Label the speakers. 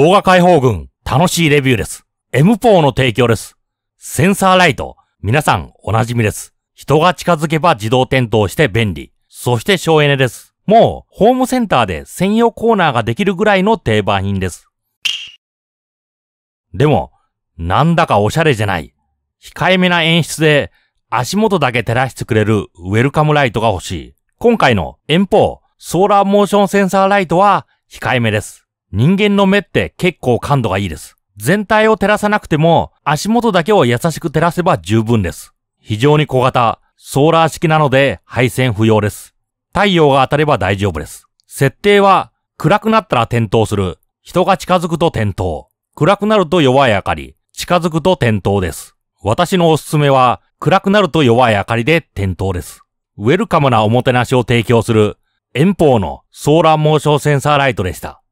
Speaker 1: 動画解放軍、楽しいレビューです。M4 の提供です。センサーライト、皆さんおなじみです。人が近づけば自動点灯して便利。そして省エネです。もう、ホームセンターで専用コーナーができるぐらいの定番品です。でも、なんだかおしゃれじゃない。控えめな演出で、足元だけ照らしてくれるウェルカムライトが欲しい。今回の遠方ソーラーモーションセンサーライトは控えめです。人間の目って結構感度がいいです。全体を照らさなくても足元だけを優しく照らせば十分です。非常に小型、ソーラー式なので配線不要です。太陽が当たれば大丈夫です。設定は暗くなったら点灯する。人が近づくと点灯。暗くなると弱い明かり。近づくと点灯です。私のおすすめは暗くなると弱い明かりで点灯です。ウェルカムなおもてなしを提供する遠方のソーラーモーションセンサーライトでした。